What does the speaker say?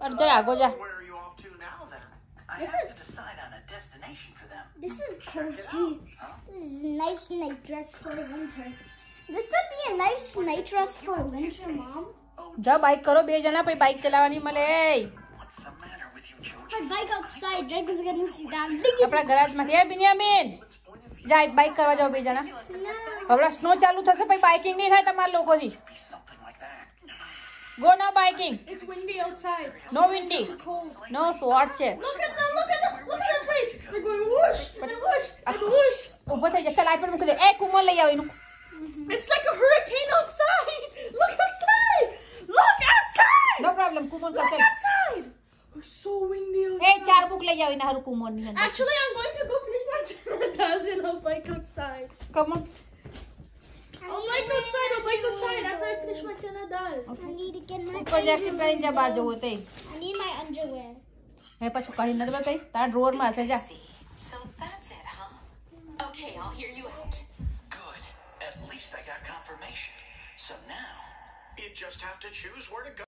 અડધર આગો જા Where are you off to now, then? I This have is- to decide on a destination for them. This is cozy. This is a nice night dress for winter. This would be a nice night dress for winter, Mom. જા bike કરો બે જણા પછી bike ચલાવવાની મળે What's the matter with you, If I children? bike outside, Dragon's gonna see that. આપણા ગરાજમાંથી એ બિન્યામીન જા bike કરવા જાઓ બે જણા હવે સ્નો ચાલુ થશે પછી બાઇકિંગ નહીં થાય તમારા લોકોથી Go now biking. It's windy outside. No windy. It's cold. No, so what's it? Look at the look at the look at the trees. They're going whoosh but, and whoosh and whoosh. Oh, ऊपर से जैसे light पर मुझे ए कुमार ले आओ इनको It's like a hurricane outside. Look outside. Look outside. No problem. Kumon ka Look outside. It's so windy outside. Hey, char book ले जाओ इन्हें हर कुमार नहीं Actually, I'm going to go finish my Chanada's and I'll bike outside. Come on. Okay, I need to get my I need my underwear. Drawer So that's it, huh? Okay, I'll hear you out. Good. At least I got confirmation. So now, you just have to choose where to go.